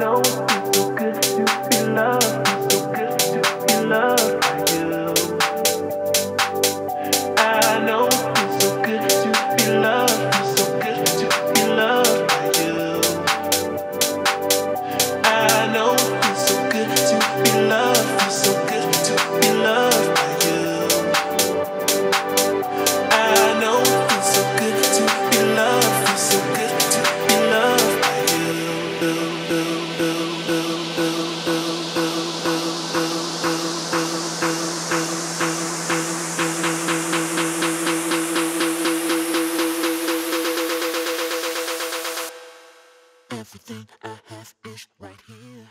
know people could still be loved. Everything I have is right here.